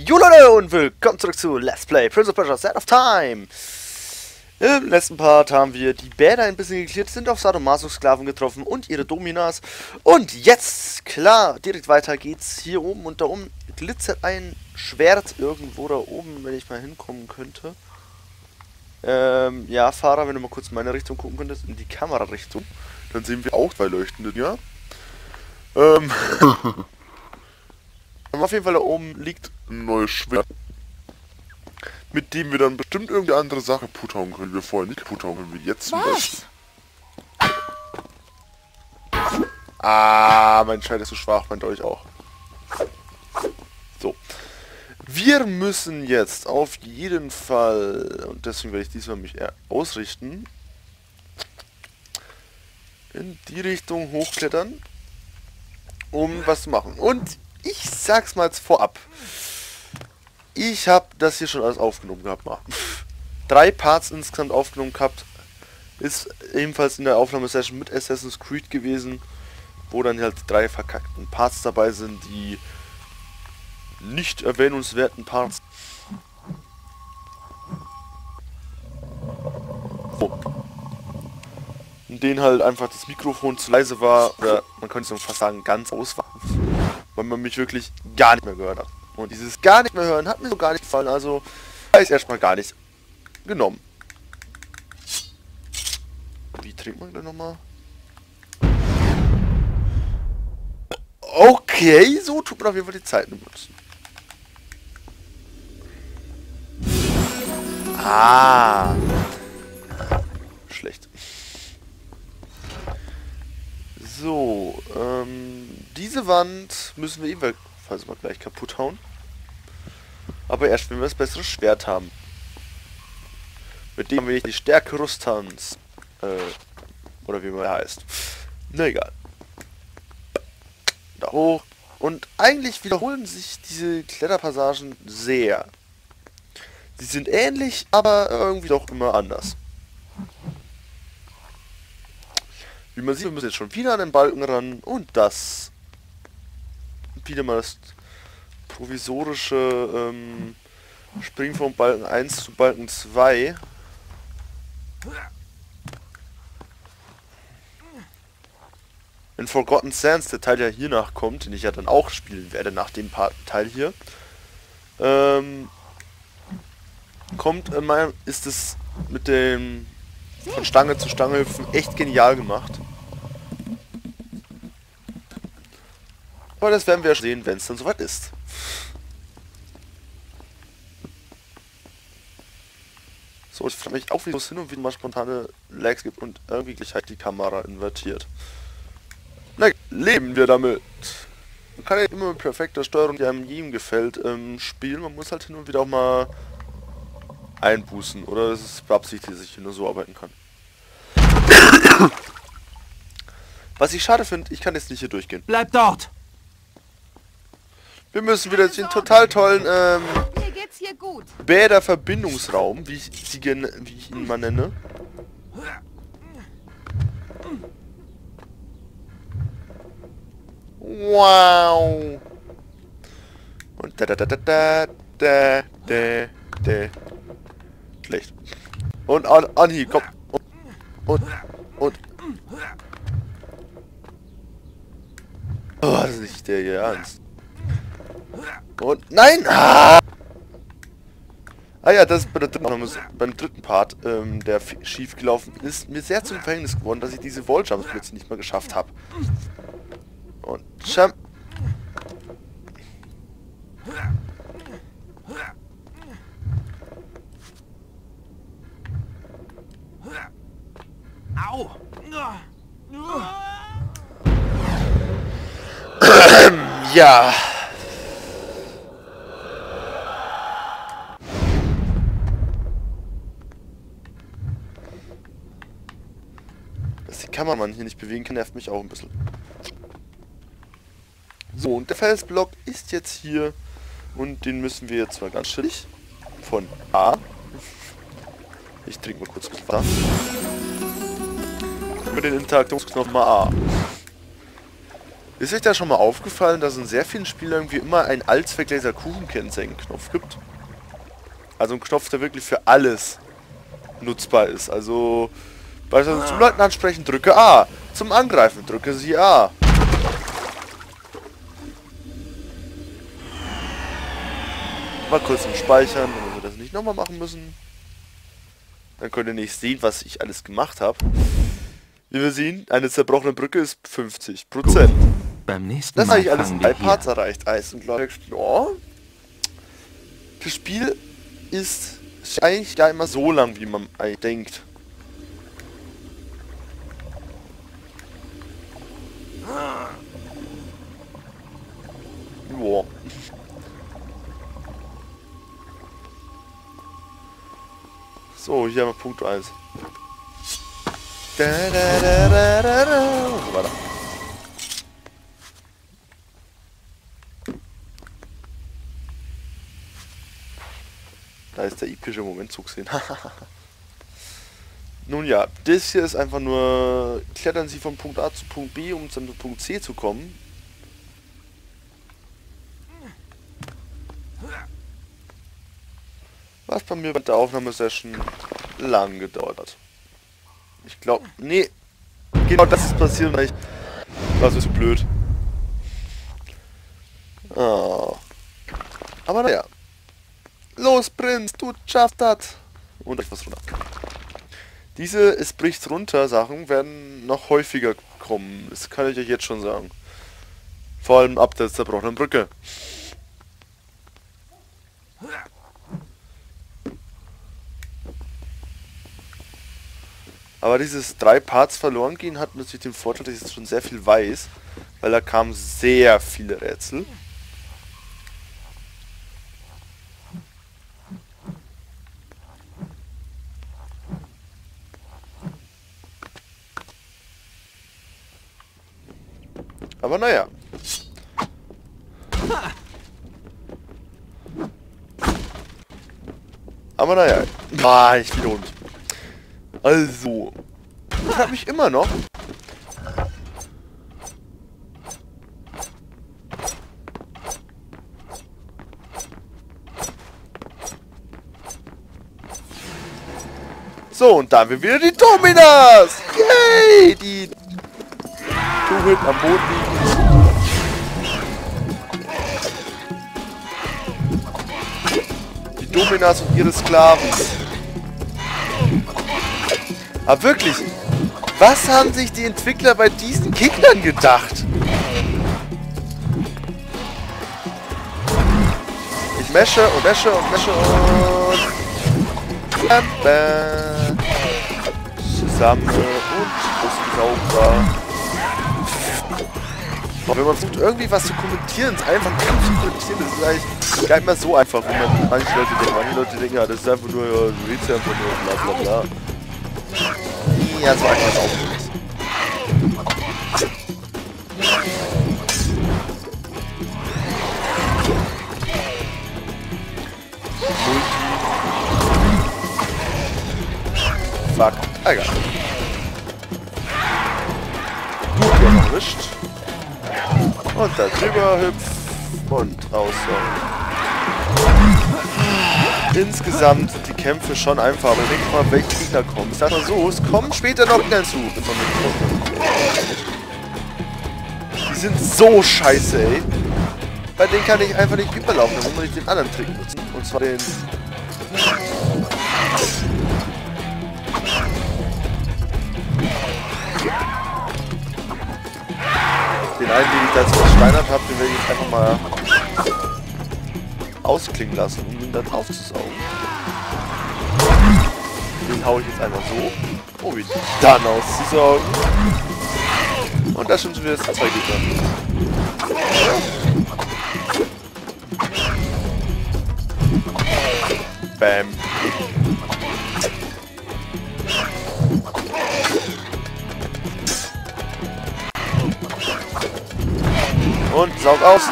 Jo Leute und willkommen zurück zu Let's Play Prince of Persia Set of Time. Im letzten Part haben wir die Bäder ein bisschen geklärt, sind auf Sadomaso-Sklaven getroffen und ihre Dominas. Und jetzt, klar, direkt weiter geht's hier oben und da oben glitzert ein Schwert irgendwo da oben, wenn ich mal hinkommen könnte. Ähm, ja, Fahrer, wenn du mal kurz in meine Richtung gucken könntest, in die Kamerarichtung, dann sehen wir auch zwei leuchtende, ja? Ähm... Auf jeden Fall da oben liegt ein neues Schwert. Mit dem wir dann bestimmt irgendeine andere Sache kaputt hauen können, wir vorher nicht kaputt hauen können, wie jetzt zum Beispiel. Ah, mein Schwert ist so schwach, mein Dolch auch. So. Wir müssen jetzt auf jeden Fall, und deswegen werde ich diesmal mich ausrichten, in die Richtung hochklettern, um was zu machen. Und ich sag's mal vorab. Ich habe das hier schon alles aufgenommen gehabt. Mal. Drei Parts insgesamt aufgenommen gehabt. Ist ebenfalls in der Aufnahmesession mit Assassin's Creed gewesen, wo dann halt drei verkackten Parts dabei sind, die nicht erwähnenswerten Parts. In denen halt einfach das Mikrofon zu leise war, oder man könnte es fast sagen, ganz aus war weil man mich wirklich gar nicht mehr gehört hat. Und dieses gar nicht mehr hören hat mir so gar nicht gefallen, also habe ich erstmal gar nicht genommen. Wie trinkt man denn nochmal? Okay, so tut man auf jeden Fall die Zeit benutzen. Ah. Schlecht. So, ähm, diese Wand müssen wir ebenfalls mal gleich kaputt hauen. Aber erst, wenn wir das bessere Schwert haben. Mit dem wir die Stärke Rustans, äh, oder wie man heißt. Na egal. Da hoch. Und eigentlich wiederholen sich diese Kletterpassagen sehr. Sie sind ähnlich, aber irgendwie doch immer anders. Wie man sieht, wir müssen jetzt schon wieder an den Balken ran und das wieder mal das provisorische ähm, Springen vom Balken 1 zu Balken 2. In Forgotten Sands, der Teil, der hier nachkommt, den ich ja dann auch spielen werde nach dem Part Teil hier, ähm, kommt, äh, ist es mit dem von Stange zu Stange hüpfen echt genial gemacht. Aber das werden wir sehen, wenn es dann soweit ist. So, ich frage mich auch, wie es hin und wieder mal spontane Lags gibt und irgendwie gleich halt die Kamera invertiert. Na, leben wir damit. Man kann ja immer mit perfekter Steuerung, die einem jedem gefällt, ähm, spielen. Man muss halt hin und wieder auch mal einbußen. Oder es ist beabsichtigt, dass ich hier nur so arbeiten kann. Was ich schade finde, ich kann jetzt nicht hier durchgehen. Bleib dort! Wir müssen wieder den total tollen ähm, Bäder-Verbindungsraum, wie ich, sie, wie ich ihn mal nenne. Wow. Und da da da da da da da da. Schlecht. Und an, Anhieb, komm. Und, und, und. Oh, das ist nicht der hier ernst. Und, nein! Ah! Ah ja, das ist bei der dritten, beim dritten Part, ähm, der schief gelaufen ist, mir sehr zum Verhängnis geworden, dass ich diese Walljumps plötzlich nicht mehr geschafft habe. Und Jump. Au! ja. Kameramann hier nicht bewegen kann, nervt mich auch ein bisschen. So, und der Felsblock ist jetzt hier. Und den müssen wir jetzt mal ganz chillig von A. Ich trinke mal kurz Wasser. Mit den Interaktionsknopf mal A. Ist euch da schon mal aufgefallen, dass in sehr vielen Spielen irgendwie immer ein Allzweckgläser Kuchenkennzeichen-Knopf gibt? Also ein Knopf, der wirklich für alles nutzbar ist. Also beispielsweise zum Leuten ansprechen, drücke A. Zum Angreifen, drücke sie A. Mal kurz im Speichern, damit wir das nicht nochmal machen müssen. Dann könnt ihr nicht sehen, was ich alles gemacht habe. Wie wir sehen, eine zerbrochene Brücke ist 50%. Beim nächsten Das Mal habe ich alles in drei Parts erreicht. Eis und Leute, ja. Das Spiel ist eigentlich gar immer so lang, wie man eigentlich denkt. Joa. So, hier haben wir Punkt 1. Da, ist der epische Moment zu sehen. Nun ja, das hier ist einfach nur, klettern Sie von Punkt A zu Punkt B, um dann zu Punkt C zu kommen. Bei mir bei der Aufnahmesession lang gedauert. Ich glaube, nee, genau das ist passiert, weil ich, das ist blöd. Oh. Aber naja. Los, Prinz, du schaffst das. Und etwas runter. Diese Es bricht runter Sachen werden noch häufiger kommen. Das kann ich euch jetzt schon sagen. Vor allem ab der zerbrochenen Brücke. Aber dieses drei Parts verloren gehen hat natürlich den Vorteil, dass ich jetzt schon sehr viel weiß. Weil da kamen sehr viele Rätsel. Aber naja. Aber naja. Ah, ich wiederhole mich. Also. Ich frage mich immer noch. So, und da haben wir wieder die Dominas! Yay! Die Kugeln am Boden liegen. Die Dominas und ihre Sklaven. Aber wirklich, was haben sich die Entwickler bei diesen Gegnern gedacht? Ich mesche und mesche und mesche und... Zusammen und war. Aber wenn man versucht, irgendwie was zu kommentieren, es einfach ein Kampf zu kommentieren, das ist eigentlich gar nicht mehr so einfach, wie man manche Leute denken. Manche Leute denken, ja, das ist einfach nur, ja, du redest ja einfach nur, bla bla bla. Ja, so einfach ist nicht. Fuck. Egal. Gut, erwischt. Und da drüber hüpf und raus. So. Insgesamt sind die Kämpfe schon einfach, aber denk mal, welche Gegner kommen. Ich sag mal so, es kommen später wir kommen. Die sind so scheiße, ey. Bei denen kann ich einfach nicht überlaufen, da muss man nicht den anderen Trick nutzen. Und zwar den... Den einen, den ich da jetzt versteinert habe, den werde ich jetzt einfach mal ausklingen lassen, um ihn dann aufzusaugen. Den hau ich jetzt einfach so, um ihn dann auszusaugen. Und da schon wir jetzt zwei Gegner. Bam. Und saug aus.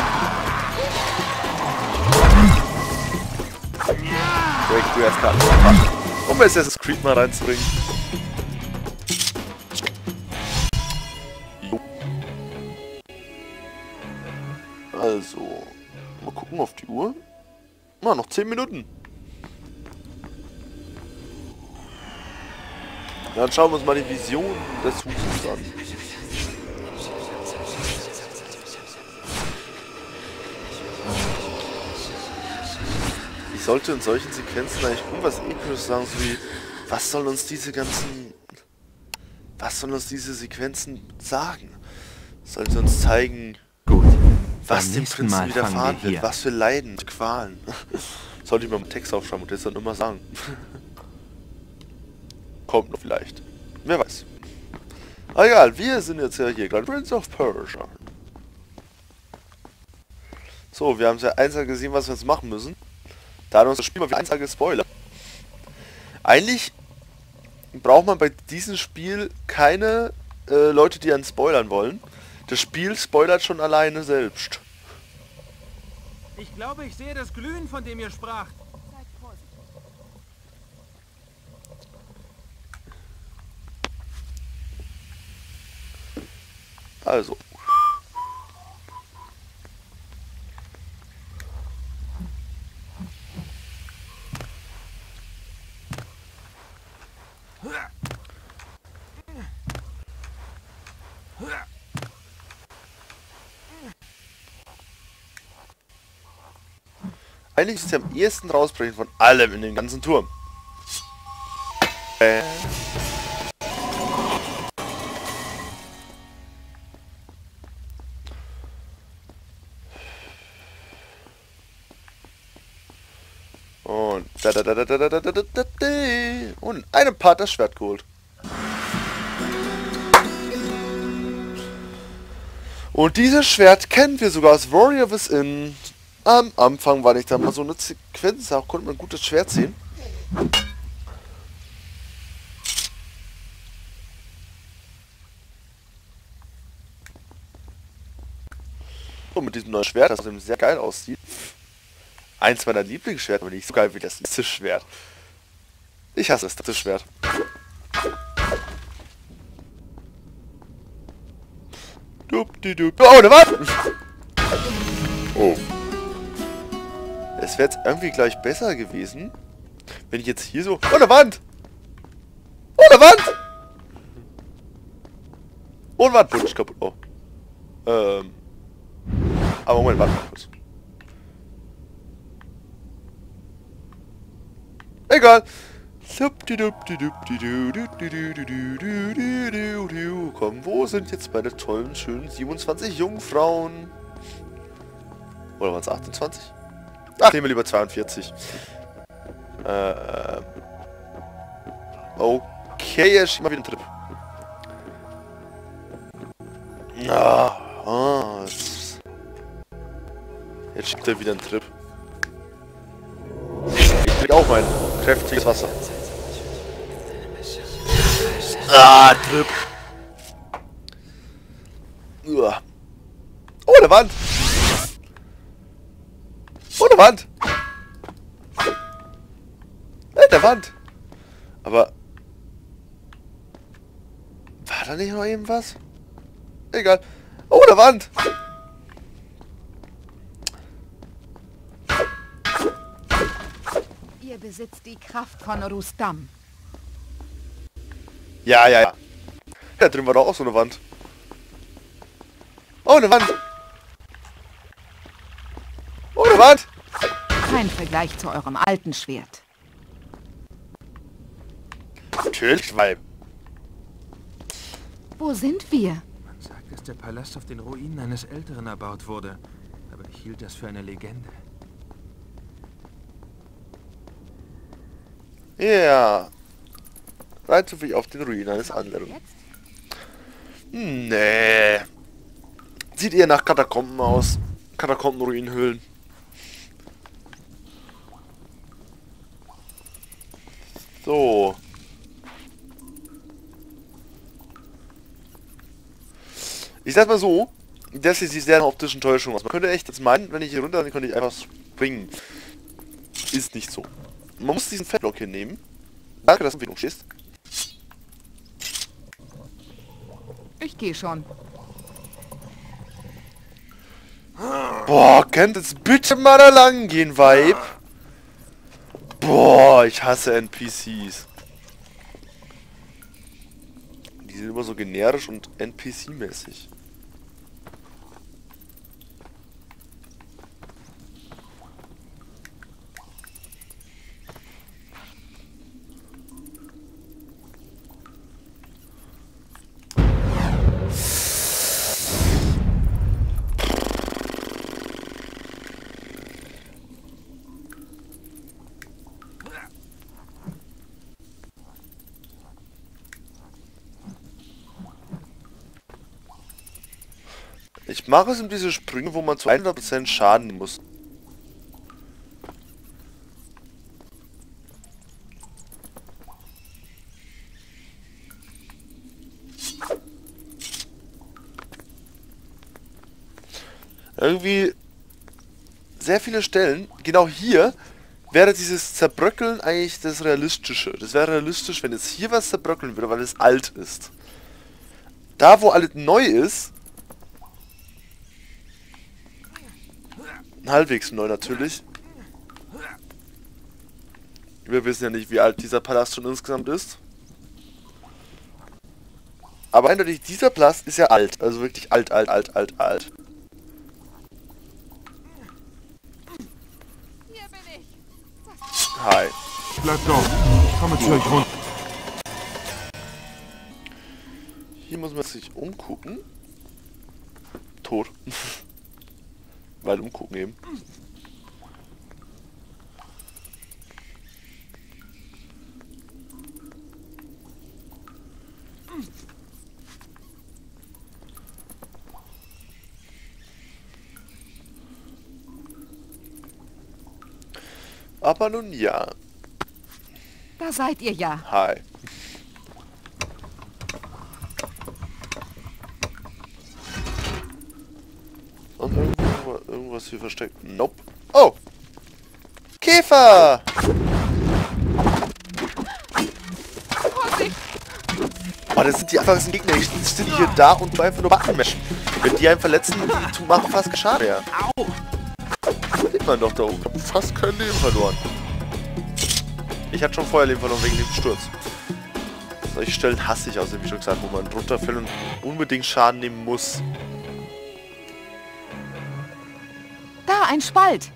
zuerst nach machen, um Assassin's Creed mal reinzubringen. Also, mal gucken auf die Uhr. Na, noch 10 Minuten. Dann schauen wir uns mal die Vision des Hauses an. Sollte in solchen Sequenzen eigentlich irgendwas Episches sagen, so wie, was sollen uns diese ganzen, was sollen uns diese Sequenzen sagen? Sollte uns zeigen, Gut. was dem Prinzen Mal widerfahren wir wird, was für Leiden Qualen. Sollte ich mal einen Text aufschreiben und das dann immer sagen. Kommt noch vielleicht. Wer weiß. Aber egal, wir sind jetzt ja hier gerade Prince of Persia. So, wir haben ja eins gesehen, was wir jetzt machen müssen. Da hat uns das Spiel mal wieder eins gespoilert. Eigentlich braucht man bei diesem Spiel keine äh, Leute, die einen spoilern wollen. Das Spiel spoilert schon alleine selbst. Ich glaube, ich sehe das Glühen, von dem ihr spracht. Also. Eigentlich ist sie am ehesten rausbrechen von allem in den ganzen Turm. Äh. Und. Und einem Part das Schwert geholt. Und dieses Schwert kennen wir sogar aus Warrior Within. Am Anfang war nicht da mal so eine Sequenz, da konnte man ein gutes Schwert sehen. So, mit diesem neuen Schwert, das außerdem sehr geil aussieht. Eins meiner Lieblingsschwerter, aber nicht so geil wie das letzte Schwert. Ich hasse das dritte Schwert. Dup, di, dup. Oh, eine Wand! Wäre jetzt irgendwie gleich besser gewesen, wenn ich jetzt hier so... Oh, eine Wand! Oh, eine Wand! Eine Wand! Putsch kaputt. Oh. Ähm. Aber Moment, warte mal kurz. Egal. Komm, wo sind jetzt meine tollen, schönen 27 Jungfrauen? Oder waren es 28? Ach, nehmen wir lieber 42. Äh, okay, schiebt mal wieder einen Trip. Ah, ah, jetzt, schiebt er wieder einen Trip. Ich krieg auch mein kräftiges Wasser. Ah, Trip. Uah. Oh, eine Wand. Eine Wand. Äh, der Wand. Aber... War da nicht noch irgendwas? Egal. Oh, eine Wand. Ihr besitzt die Kraft von Rustam. Ja, ja, ja. Da drin war doch auch so eine Wand. Oh, eine Wand. Oh, eine Wand. Kein Vergleich zu eurem alten Schwert. Natürlich, weil... Wo sind wir? Man sagt, dass der Palast auf den Ruinen eines Älteren erbaut wurde. Aber ich hielt das für eine Legende. Ja. Rein zufällig auf den Ruinen eines anderen. Hm, Nee. Sieht eher nach Katakomben aus. Katakomben-Ruinenhöhlen. So. Ich sag mal so, das hier sieht sehr optischen Täuschung aus. Man könnte echt jetzt meinen, wenn ich hier runter, dann könnte ich einfach springen. Ist nicht so. Man muss diesen Fettblock hier nehmen. Danke, dass du Entwicklung stehst. Ich gehe schon. Ah. Boah, könnt jetzt bitte mal da lang gehen, Vibe? Boah, ich hasse NPCs. Die sind immer so generisch und NPC-mäßig. Ich mache es um diese Sprünge, wo man zu 100% Schaden muss. Irgendwie sehr viele Stellen, genau hier, wäre dieses Zerbröckeln eigentlich das Realistische. Das wäre realistisch, wenn jetzt hier was zerbröckeln würde, weil es alt ist. Da, wo alles neu ist, halbwegs neu natürlich. Wir wissen ja nicht, wie alt dieser Palast schon insgesamt ist. Aber eindeutig, dieser Palast ist ja alt. Also wirklich alt, alt, alt, alt, alt. Hi. Bleibt doch. Ich komme zu euch runter. Hier muss man sich umgucken. Tot. Weil umgucken eben. Aber nun ja. Da seid ihr ja. Hi. Und irgendwo, irgendwas hier versteckt. Nope. Oh! Käfer! Oh, das sind die einfachsten Gegner. Die sind hier da und einfach nur Button mashen. Wenn die einen verletzen, die machen fast Schaden mehr. Sieht man doch da oben. Ich fast kein Leben verloren. Ich hatte schon vorher Leben verloren wegen dem Sturz. Solche Stellen hasse ich außerdem, wie schon gesagt, wo man runterfällt und unbedingt Schaden nehmen muss. Ein Spalt.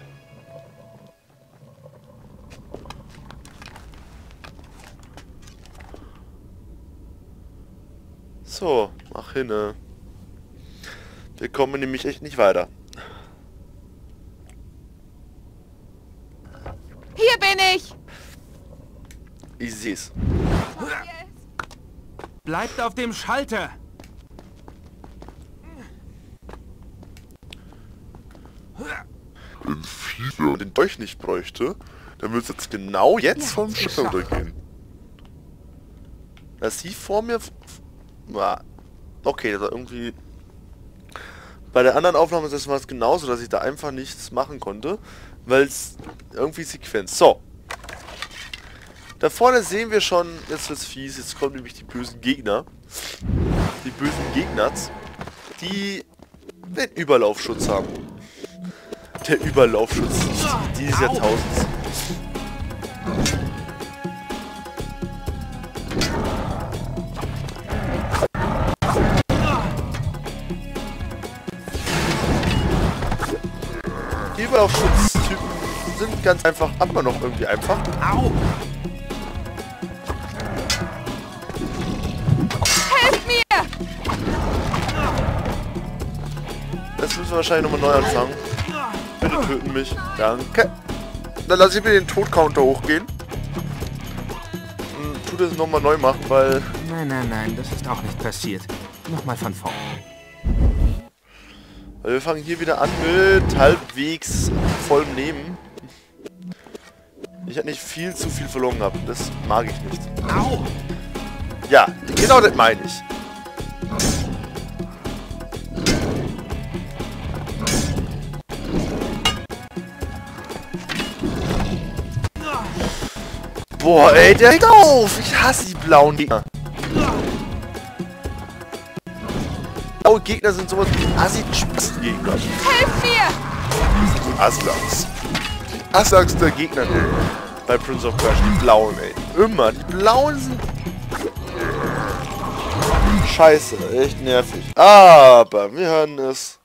So, mach hinne. Wir kommen nämlich echt nicht weiter. Hier bin ich. Ich seh's. Bleibt auf dem Schalter. Fieber den Dolch nicht bräuchte, dann würde es jetzt genau jetzt Ja, vom Schiff runtergehen. Dass sie vor mir... Na, okay, das war irgendwie... Bei der anderen Aufnahme ist es genauso, dass ich da einfach nichts machen konnte, weil es irgendwie Sequenz. So. Da vorne sehen wir schon, jetzt wird's fies, jetzt kommen nämlich die bösen Gegner. Die bösen Gegners, die den Überlaufschutz haben. Der Überlaufschutz dieses Jahrtausends. Die Überlaufschutztypen sind ganz einfach, aber noch irgendwie einfach. Au! Helft mir. Das müssen wir wahrscheinlich nochmal neu anfangen. Töten mich. Danke. Dann lasse ich mir den Todcounter hochgehen. Hm, Tu das nochmal neu machen, weil Nein, nein, nein, das ist auch nicht passiert. Nochmal von vorn. Weil wir fangen hier wieder an mit halbwegs vollem Leben. Ich halt nicht viel zu viel verloren habe. Das mag ich nicht. Au! Ja, genau das meine ich. Boah, ey, der regt auf! Ich hasse die blauen Gegner. Blaue Gegner sind sowas wie assi Gegner. Helft mir. Aslaks. Aslaks der Gegner bei Prince of Persia. Die blauen, ey. Immer. Die blauen sind... Scheiße, echt nervig. Aber wir hören es.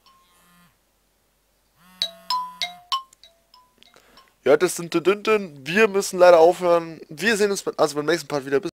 Ja, das sind. Wir müssen leider aufhören. Wir sehen uns also beim nächsten Part wieder. Bis